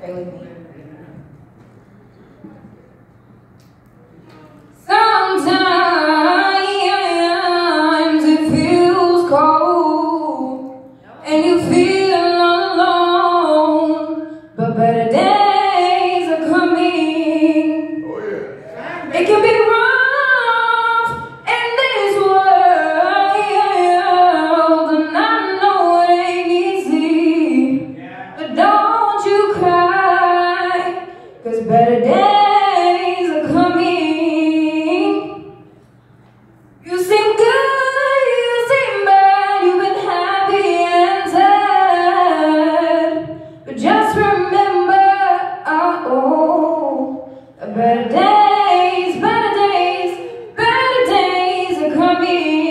Pray with me. Better days, better days, better days are coming.